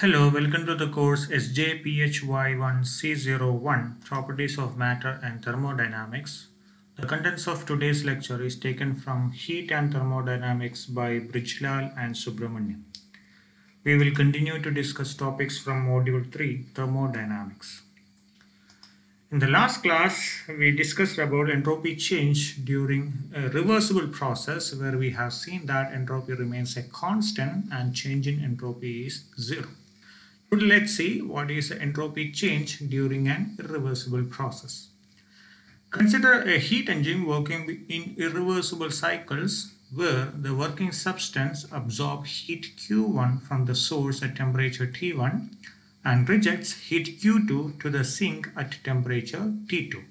Hello, welcome to the course SJPHY1C01 Properties of Matter and Thermodynamics. The contents of today's lecture is taken from Heat and Thermodynamics by Brijlal and Subramanian. We will continue to discuss topics from Module 3 Thermodynamics. In the last class, we discussed about entropy change during a reversible process where we have seen that entropy remains a constant and change in entropy is zero. But let's see what is the entropy change during an irreversible process. Consider a heat engine working in irreversible cycles where the working substance absorbs heat Q1 from the source at temperature T1 and rejects heat Q2 to the sink at temperature T2.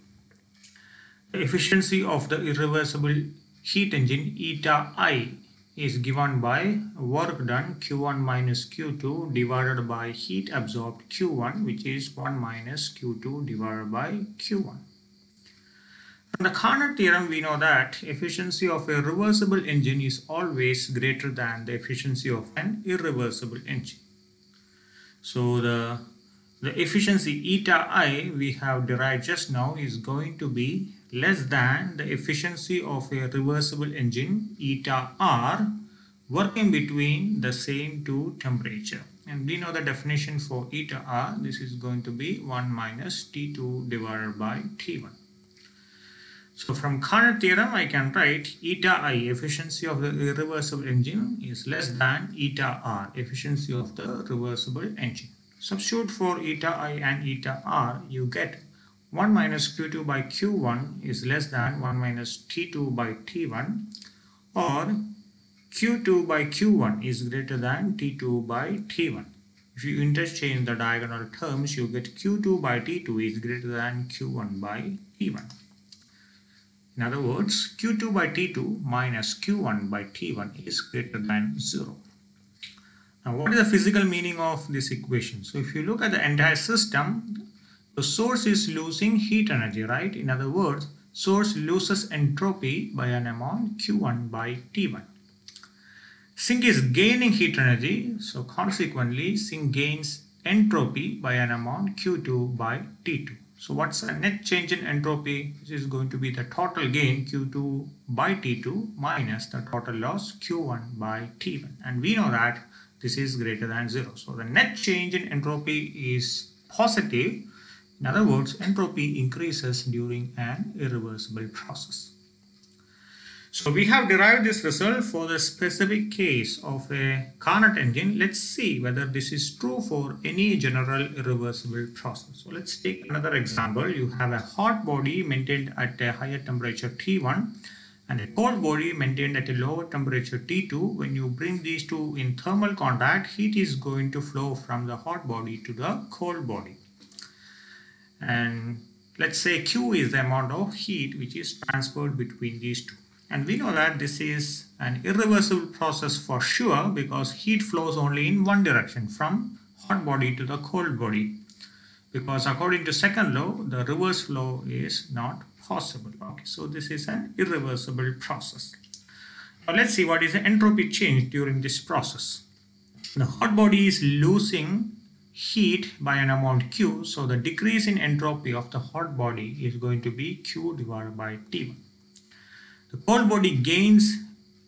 The efficiency of the irreversible heat engine eta I is given by work done Q1 minus Q2 divided by heat absorbed Q1 which is 1 minus Q2 divided by Q1. From the Carnot theorem we know that efficiency of a reversible engine is always greater than the efficiency of an irreversible engine. So the, the efficiency eta i we have derived just now is going to be less than the efficiency of a reversible engine eta r working between the same two temperature. And we know the definition for eta r, this is going to be 1 minus T2 divided by T1. So from Carnot theorem, I can write eta i, efficiency of the irreversible engine is less than eta r, efficiency of the reversible engine. Substitute for eta i and eta r, you get 1 minus q2 by q1 is less than 1 minus t2 by t1 or q2 by q1 is greater than t2 by t1. If you interchange the diagonal terms, you get q2 by t2 is greater than q1 by t1. In other words, Q2 by T2 minus Q1 by T1 is greater than 0. Now, what is the physical meaning of this equation? So, if you look at the entire system, the source is losing heat energy, right? In other words, source loses entropy by an amount Q1 by T1. Sink is gaining heat energy, so consequently, sink gains entropy by an amount Q2 by T2. So what's the net change in entropy? This is going to be the total gain Q2 by T2 minus the total loss Q1 by T1. And we know that this is greater than zero. So the net change in entropy is positive. In other words, entropy increases during an irreversible process. So we have derived this result for the specific case of a Carnot engine. Let's see whether this is true for any general irreversible process. So let's take another example. You have a hot body maintained at a higher temperature T1 and a cold body maintained at a lower temperature T2. When you bring these two in thermal contact, heat is going to flow from the hot body to the cold body. And let's say Q is the amount of heat which is transferred between these two. And we know that this is an irreversible process for sure because heat flows only in one direction from hot body to the cold body. Because according to second law, the reverse flow is not possible. Okay, so this is an irreversible process. Now let's see what is the entropy change during this process. The hot body is losing heat by an amount Q. So the decrease in entropy of the hot body is going to be Q divided by T1. The cold body gains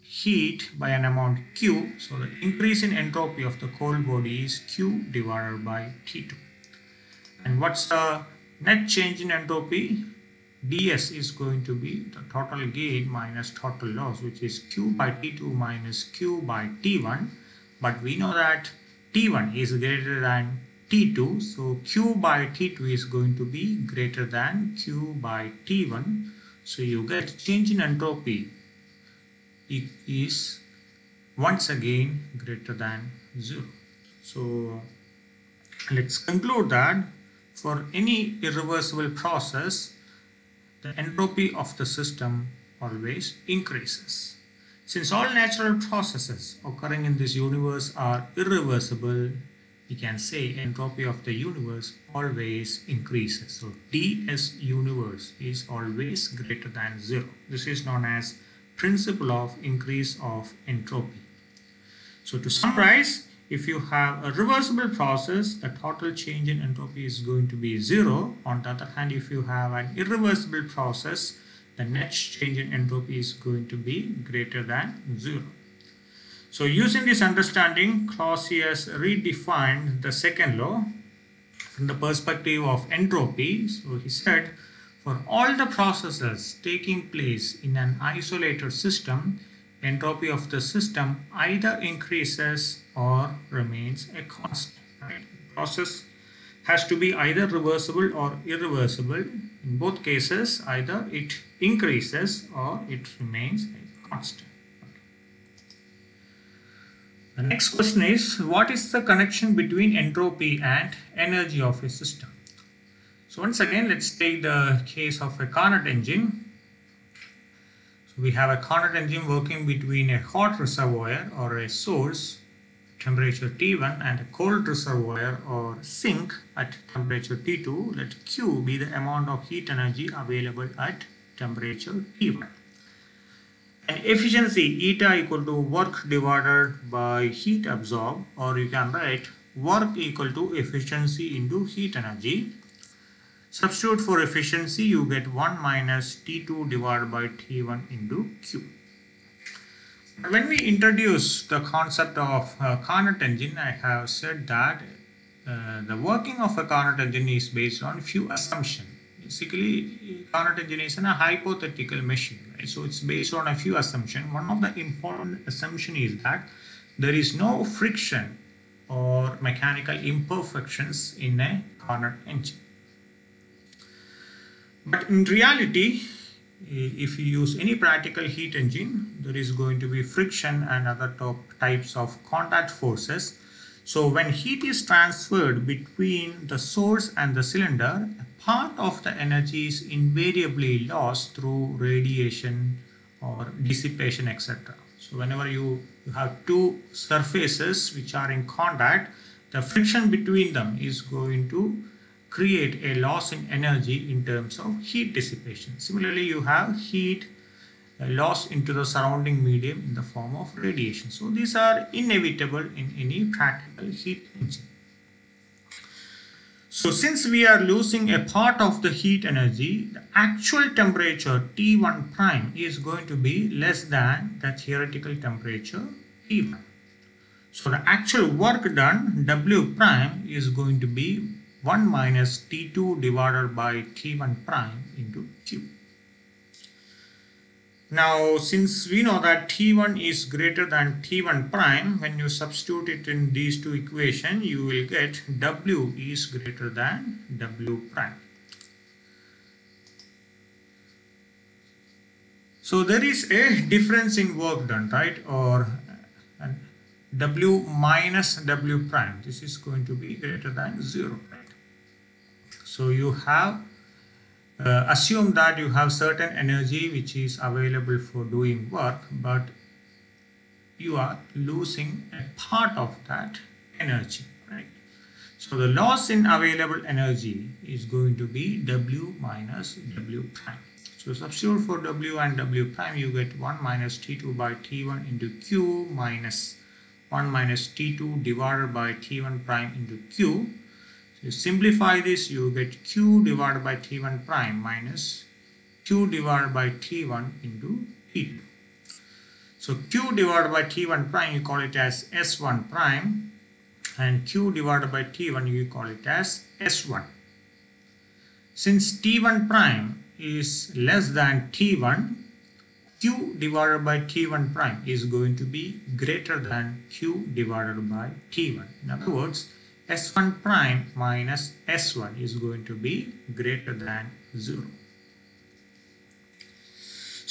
heat by an amount Q. So the increase in entropy of the cold body is Q divided by T2. And what's the net change in entropy? Ds is going to be the total gain minus total loss which is q by t2 minus q by t1 but we know that t1 is greater than t2 so q by t2 is going to be greater than q by t1 so you get change in entropy it is once again greater than 0 so let's conclude that for any irreversible process the entropy of the system always increases. Since all natural processes occurring in this universe are irreversible, we can say entropy of the universe always increases. So ds universe is always greater than zero. This is known as principle of increase of entropy. So to summarize, if you have a reversible process, the total change in entropy is going to be zero. On the other hand, if you have an irreversible process, the net change in entropy is going to be greater than zero. So using this understanding, Clausius redefined the second law from the perspective of entropy. So he said, for all the processes taking place in an isolated system, entropy of the system either increases or remains a constant. Right? Process has to be either reversible or irreversible. In both cases, either it increases or it remains a constant. The next question is, what is the connection between entropy and energy of a system? So once again, let's take the case of a Carnot engine. So we have a Carnot engine working between a hot reservoir or a source temperature T1 and a cold reservoir or sink at temperature T2. Let Q be the amount of heat energy available at temperature T1. And efficiency eta equal to work divided by heat absorbed or you can write work equal to efficiency into heat energy Substitute for efficiency, you get 1 minus T2 divided by T1 into Q. When we introduce the concept of a Carnot engine, I have said that uh, the working of a Carnot engine is based on few assumptions. Basically, Carnot engine is a hypothetical machine, right? so it's based on a few assumptions. One of the important assumption is that there is no friction or mechanical imperfections in a Carnot engine. But in reality, if you use any practical heat engine, there is going to be friction and other types of contact forces. So when heat is transferred between the source and the cylinder, part of the energy is invariably lost through radiation or dissipation, etc. So whenever you, you have two surfaces which are in contact, the friction between them is going to create a loss in energy in terms of heat dissipation. Similarly, you have heat uh, loss into the surrounding medium in the form of radiation. So these are inevitable in any practical heat engine. So since we are losing a part of the heat energy, the actual temperature T1 prime is going to be less than the theoretical temperature T1. So the actual work done W prime is going to be 1 minus T2 divided by T1 prime into Q. Now, since we know that T1 is greater than T1 prime, when you substitute it in these two equations, you will get W is greater than W prime. So there is a difference in work done, right? Or uh, W minus W prime. This is going to be greater than 0. So you have uh, assume that you have certain energy which is available for doing work, but you are losing a part of that energy, right? So the loss in available energy is going to be W minus W prime. So substitute for W and W prime, you get 1 minus T2 by T1 into Q minus 1 minus T2 divided by T1 prime into Q you simplify this, you get q divided by t1 prime minus q divided by t1 into t2. So q divided by t1 prime, you call it as s1 prime and q divided by t1, you call it as s1. Since t1 prime is less than t1, q divided by t1 prime is going to be greater than q divided by t1. In other words, S1 prime minus S1 is going to be greater than 0.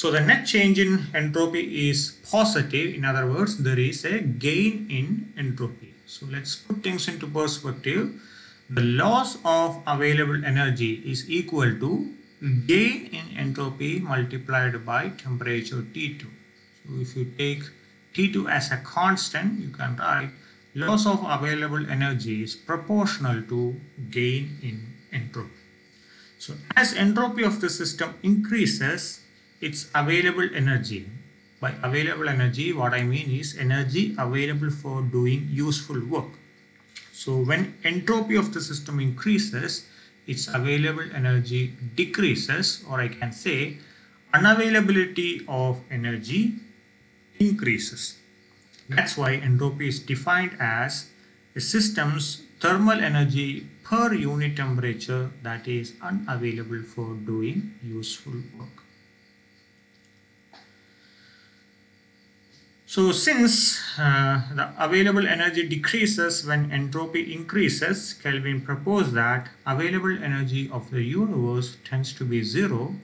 So the net change in entropy is positive. In other words, there is a gain in entropy. So let's put things into perspective. The loss of available energy is equal to gain in entropy multiplied by temperature T2. So if you take T2 as a constant, you can write loss of available energy is proportional to gain in entropy. So as entropy of the system increases, its available energy By available energy, what I mean is energy available for doing useful work. So when entropy of the system increases, its available energy decreases or I can say unavailability of energy increases. That's why entropy is defined as a system's thermal energy per unit temperature that is unavailable for doing useful work. So since uh, the available energy decreases when entropy increases, Kelvin proposed that available energy of the universe tends to be zero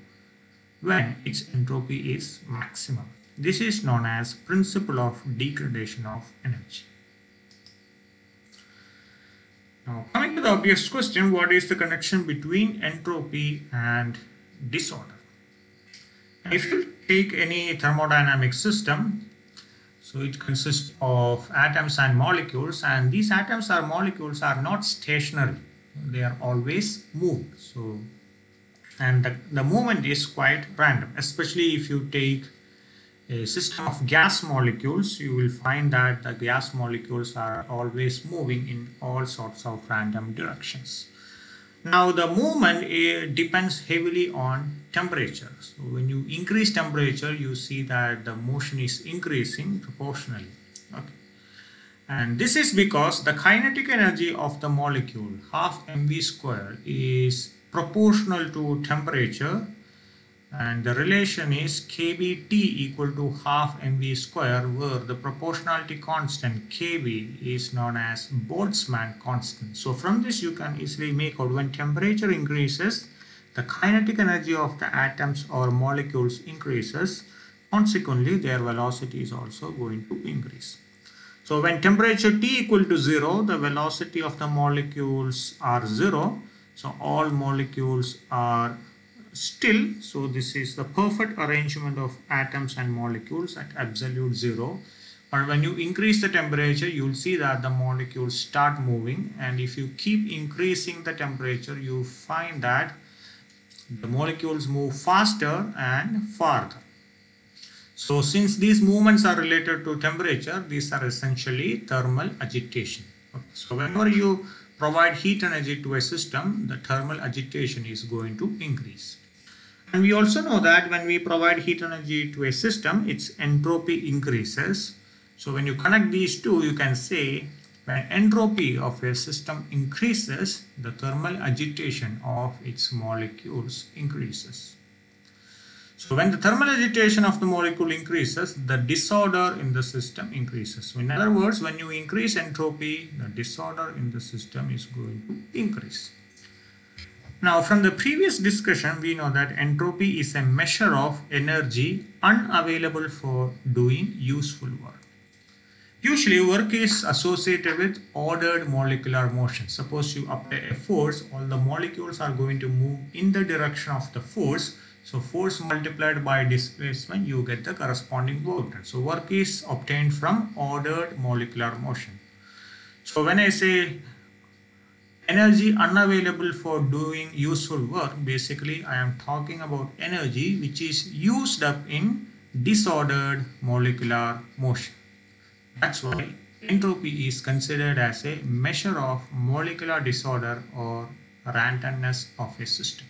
when its entropy is maximum. This is known as principle of degradation of energy. Now coming to the obvious question, what is the connection between entropy and disorder? If you take any thermodynamic system, so it consists of atoms and molecules and these atoms or molecules are not stationary. They are always moved. So and the, the movement is quite random, especially if you take a system of gas molecules, you will find that the gas molecules are always moving in all sorts of random directions. Now the movement eh, depends heavily on temperature. So when you increase temperature, you see that the motion is increasing proportionally. Okay. And this is because the kinetic energy of the molecule, half mv square, is proportional to temperature and the relation is kBt equal to half mv square where the proportionality constant kb is known as Boltzmann constant. So from this you can easily make out when temperature increases the kinetic energy of the atoms or molecules increases consequently their velocity is also going to increase. So when temperature T equal to 0 the velocity of the molecules are 0 so all molecules are still so this is the perfect arrangement of atoms and molecules at absolute zero. But when you increase the temperature you'll see that the molecules start moving. And if you keep increasing the temperature you find that the molecules move faster and farther. So since these movements are related to temperature these are essentially thermal agitation. So whenever you provide heat energy to a system the thermal agitation is going to increase and we also know that when we provide heat energy to a system, its entropy increases. So when you connect these two, you can say when entropy of a system increases, the thermal agitation of its molecules increases. So when the thermal agitation of the molecule increases, the disorder in the system increases. So in other words, when you increase entropy, the disorder in the system is going to increase. Now from the previous discussion we know that entropy is a measure of energy unavailable for doing useful work. Usually work is associated with ordered molecular motion. Suppose you apply a force, all the molecules are going to move in the direction of the force. So force multiplied by displacement, you get the corresponding work done. So work is obtained from ordered molecular motion. So when I say energy unavailable for doing useful work. Basically I am talking about energy which is used up in disordered molecular motion. That's why entropy is considered as a measure of molecular disorder or randomness of a system.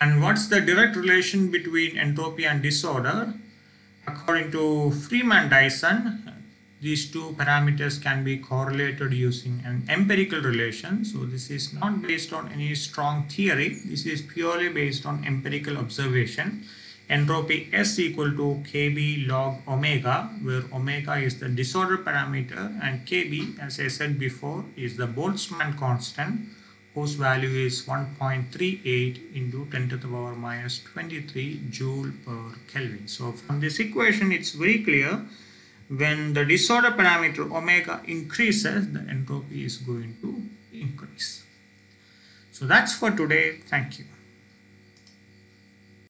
And what's the direct relation between entropy and disorder? According to Freeman Dyson these two parameters can be correlated using an empirical relation. So this is not based on any strong theory. This is purely based on empirical observation. Entropy S equal to Kb log omega, where omega is the disorder parameter and Kb, as I said before, is the Boltzmann constant whose value is 1.38 into 10 to the power minus 23 joule per Kelvin. So from this equation, it's very clear when the disorder parameter omega increases, the entropy is going to increase. So that's for today. Thank you.